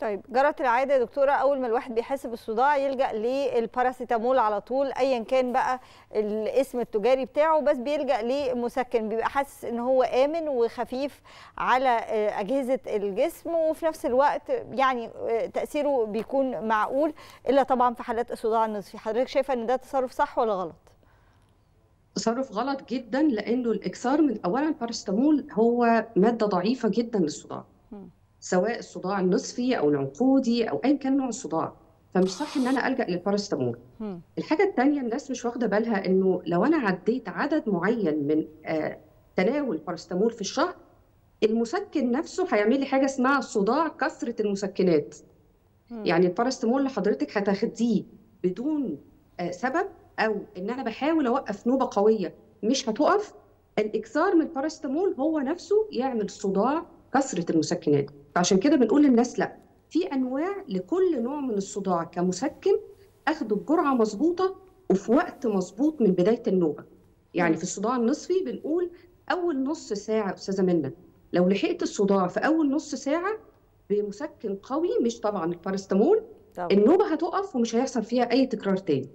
طيب جرت العادة يا دكتورة أول ما الواحد بيحس بالصداع يلجأ للباراسيتامول على طول ايا كان بقى الاسم التجاري بتاعه بس بيلجأ لمسكن بيبقى حاسس إن هو آمن وخفيف على أجهزة الجسم وفي نفس الوقت يعني تأثيره بيكون معقول إلا طبعا في حالات الصداع النصفي. حضرتك شايفة إن ده تصرف صح ولا غلط؟ تصرف غلط جدا لأنه الإكثار من اولا الباراسيتامول هو مادة ضعيفة جدا للصداع. سواء الصداع النصفي أو العنقودي أو ايا كان نوع الصداع. فمش صح إن أنا ألجأ للباراسيتامول. الحاجة الثانية الناس مش واخدة بالها إنه لو أنا عديت عدد معين من آه تناول باراسيتامول في الشهر المسكن نفسه هيعمل لي حاجة اسمها صداع كثرة المسكنات. مم. يعني الباراسيتامول اللي حضرتك هتاخديه بدون آه سبب أو إن أنا بحاول أوقف نوبة قوية مش هتقف الاكثار من الباراسيتامول هو نفسه يعمل صداع كثرة المسكنات. فعشان كده بنقول للناس لا في أنواع لكل نوع من الصداع كمسكن اخده بجرعة مظبوطة وفي وقت مظبوط من بداية النوبة. يعني في الصداع النصفي بنقول أول نص ساعة أستاذة منى لو لحقت الصداع في أول نص ساعة بمسكن قوي مش طبعا البارستامول النوبة هتقف ومش هيحصل فيها أي تكرار تاني.